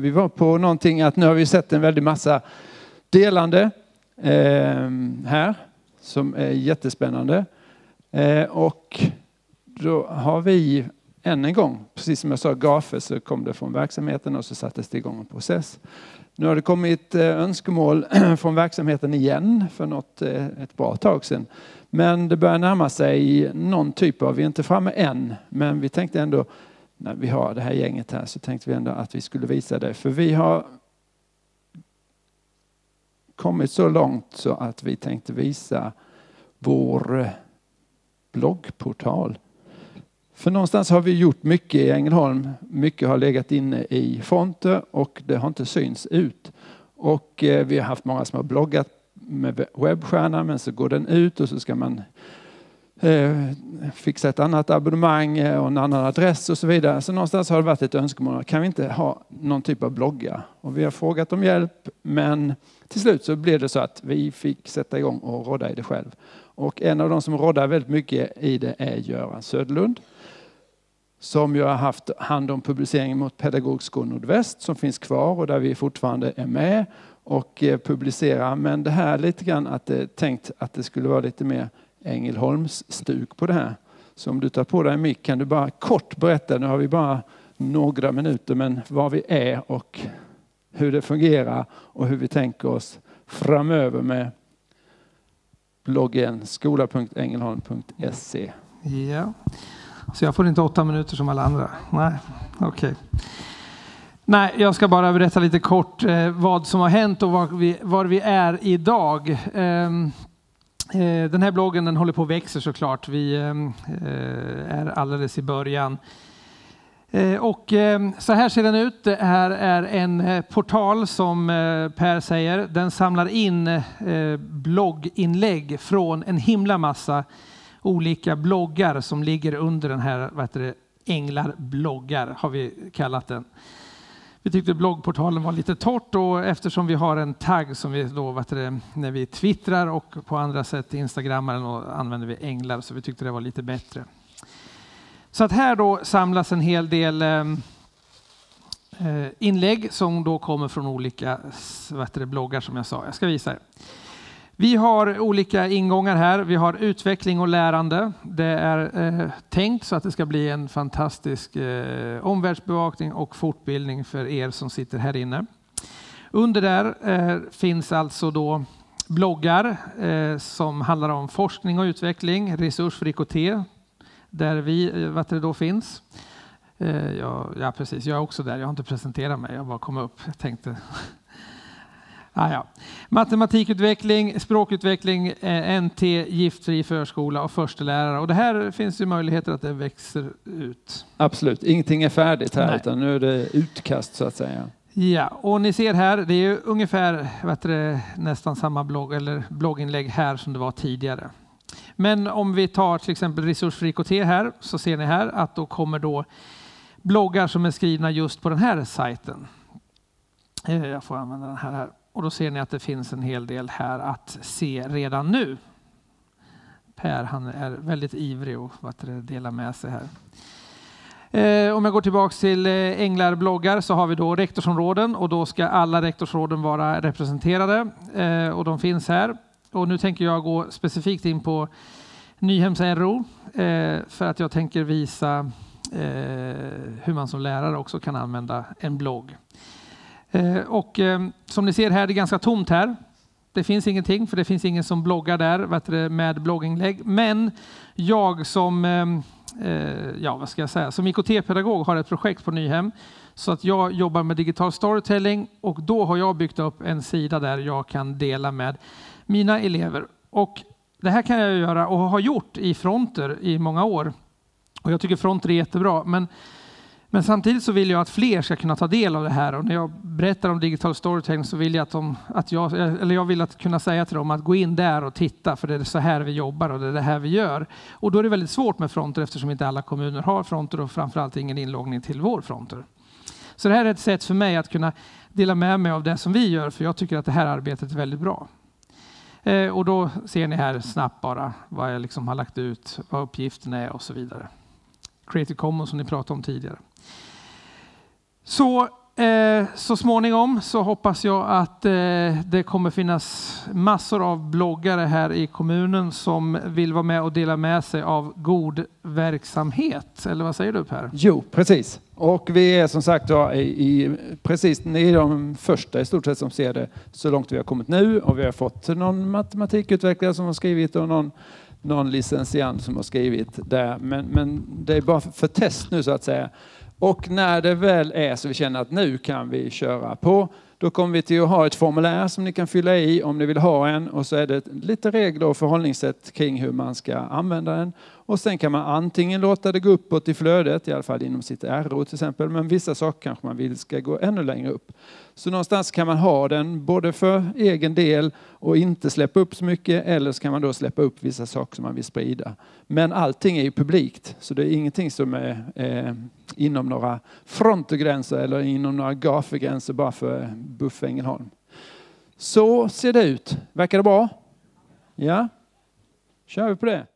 Vi var på någonting att nu har vi sett en väldig massa delande eh, här som är jättespännande. Eh, och då har vi än en gång, precis som jag sa, GAFE så kom det från verksamheten och så sattes det igång en process. Nu har det kommit eh, önskemål från verksamheten igen för något, eh, ett bra tag sedan. Men det börjar närma sig någon typ av, vi är inte framme än, men vi tänkte ändå när vi har det här gänget här så tänkte vi ändå att vi skulle visa det. För vi har kommit så långt så att vi tänkte visa vår bloggportal. För någonstans har vi gjort mycket i Ängelholm. Mycket har legat inne i Fonte och det har inte synts ut. Och eh, vi har haft många som har bloggat med webbstjärna men så går den ut och så ska man eh, fixa ett annat abonnemang eh, och en annan adress och så vidare. Så någonstans har det varit ett önskemål. Kan vi inte ha någon typ av blogga? Och vi har frågat om hjälp men till slut så blev det så att vi fick sätta igång och rodda i det själv. Och en av de som råddar väldigt mycket i det är Göran Söderlund som ju har haft hand om publiceringen mot Pedagogskolan Nordväst som finns kvar och där vi fortfarande är med och eh, publicerar. Men det här lite grann att det är tänkt att det skulle vara lite mer Ängelholms stuk på det här. Så om du tar på dig en mick kan du bara kort berätta, nu har vi bara några minuter, men var vi är och hur det fungerar och hur vi tänker oss framöver med bloggen skola.ängelholm.se. Ja, så jag får inte åtta minuter som alla andra? Nej, okej. Okay. Nej, jag ska bara berätta lite kort eh, vad som har hänt och var vi, var vi är idag. Eh, Eh, den här bloggen den håller på att växa såklart. Vi ehm, eh, är alldeles i början. Eh, och ehm, så här ser den ut. Det här är en portal som Per säger. Den samlar in blogginlägg från en himla massa olika bloggar som ligger under den här, vad heter det, Änglar bloggar har vi kallat den. Vi tyckte bloggportalen var lite torrt och eftersom vi har en tagg som vi då, vet du, när vi twittrar och på andra sätt instagrammar använder vi änglar så vi tyckte det var lite bättre. Så att här då samlas en hel del ehm, eh, inlägg som då kommer från olika vet du, bloggar som jag sa. Jag ska visa er. Vi har olika ingångar här. Vi har utveckling och lärande. Det är eh, tänkt så att det ska bli en fantastisk eh, omvärldsbevakning och fortbildning för er som sitter här inne. Under där eh, finns alltså då bloggar eh, som handlar om forskning och utveckling, resurs för IKT, där vi eh, vad det då finns. Eh, ja, ja, precis. Jag är också där. Jag har inte presenterat mig. Jag bara kom upp. Jag tänkte Ah, ja. Matematikutveckling, språkutveckling, eh, NT, giftfri förskola och förstelärare. Och det här finns ju möjligheter att det växer ut. Absolut, ingenting är färdigt här Nej. utan nu är det utkast så att säga. Ja, och ni ser här, det är ungefär vet du, nästan samma blogg eller blogginlägg här som det var tidigare. Men om vi tar till exempel resursfri IKT här så ser ni här att då kommer då bloggar som är skrivna just på den här sajten. Eh, jag får använda den här. här. Och då ser ni att det finns en hel del här att se redan nu. Per han är väldigt ivrig att dela med sig här. Eh, om jag går tillbaka till eh, Änglar-bloggar så har vi då rektorsområden och då ska alla rektorsråden vara representerade eh, och de finns här. Och nu tänker jag gå specifikt in på Nyhems RO eh, för att jag tänker visa eh, hur man som lärare också kan använda en blogg. Eh, och eh, som ni ser här, det är ganska tomt här. Det finns ingenting, för det finns ingen som bloggar där med blogginlägg. Men jag som, ehm, eh, ja vad ska jag säga, som IKT-pedagog har ett projekt på Nyhem. Så att jag jobbar med digital storytelling och då har jag byggt upp en sida där jag kan dela med mina elever. Och det här kan jag göra och har gjort i Fronter i många år. Och jag tycker Fronter är jättebra. Men men samtidigt så vill jag att fler ska kunna ta del av det här och när jag berättar om digital storytelling så vill jag att, de, att jag, eller jag vill att kunna säga till dem att gå in där och titta för det är så här vi jobbar och det är det här vi gör. Och då är det väldigt svårt med fronter eftersom inte alla kommuner har fronter och framförallt ingen inloggning till vår fronter. Så det här är ett sätt för mig att kunna dela med mig av det som vi gör för jag tycker att det här arbetet är väldigt bra. Eh, och då ser ni här snabbt bara vad jag liksom har lagt ut, vad uppgifterna är och så vidare. Creative Commons som ni pratade om tidigare. Så eh, så småningom så hoppas jag att eh, det kommer finnas massor av bloggare här i kommunen som vill vara med och dela med sig av god verksamhet. Eller vad säger du Per? Jo, precis. Och vi är som sagt ja, i, i, precis, ni är de första i stort sett som ser det så långt vi har kommit nu och vi har fått någon matematikutvecklare som har skrivit och någon, någon licentiand som har skrivit där. Men, men det är bara för test nu så att säga. Och när det väl är så vi känner att nu kan vi köra på, då kommer vi till att ha ett formulär som ni kan fylla i om ni vill ha en och så är det lite regler och förhållningssätt kring hur man ska använda den. Och sen kan man antingen låta det gå uppåt i flödet, i alla fall inom sitt RO till exempel, men vissa saker kanske man vill ska gå ännu längre upp. Så någonstans kan man ha den både för egen del och inte släppa upp så mycket eller så kan man då släppa upp vissa saker som man vill sprida. Men allting är ju publikt så det är ingenting som är eh, inom några frontgränser eller inom några gafegränser bara för Buff Ängelholm. Så ser det ut. Verkar det bra? Ja? Kör vi på det?